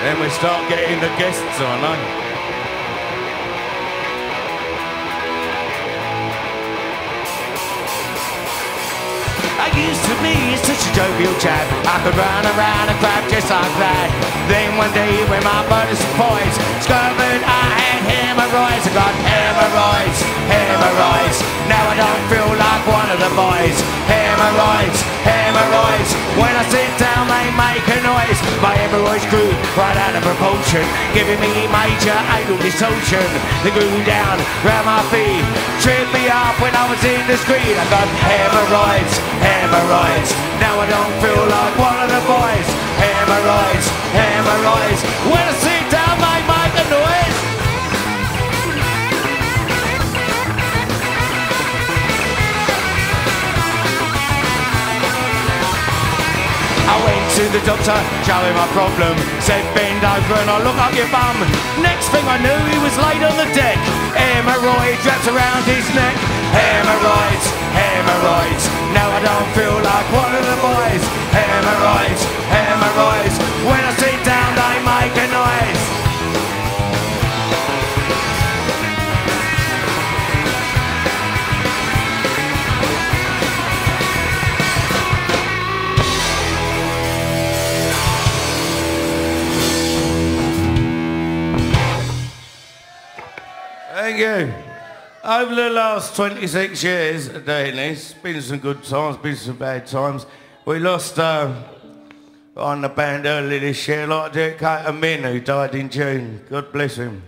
Then we start getting the guests on, eh? I used to be such a jovial chap. I could run around and grab just like that. Then one day when my brothers boys discovered I had hemorrhoids, I got hemorrhoids, hemorrhoids. Now I don't feel sit down, they make a noise. My hemorrhoids grew right out of proportion, giving me major anal distortion. They grew down round my feet, tripped me up when I was in the street. I got hemorrhoids, hemorrhoids. Now I don't feel like one of the boys. Hemorrhoids, hemorrhoids. When I I went to the doctor, showed him my problem. Said bend over and I'll look up your bum. Next thing I knew, he was laid on the deck. Hemorrhoids wrapped around his neck. Hemorrhoids, hemorrhoids. Now I don't feel like one of the boys. Hemorrhoids, Thank you. Over the last 26 years this, been some good times, been some bad times. We lost uh, on the band early this year, like Dick Carter Min, who died in June. God bless him.